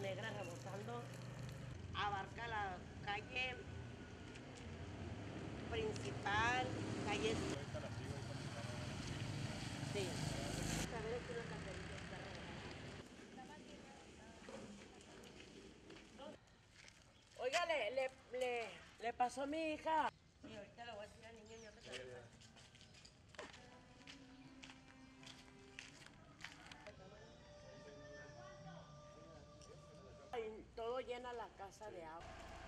negra rebotando. Abarca la calle principal, calle... Sí. Oiga, le, le, le, le pasó a mi hija. Y ahorita le voy a decir al niño la casa de agua.